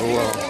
Oh well.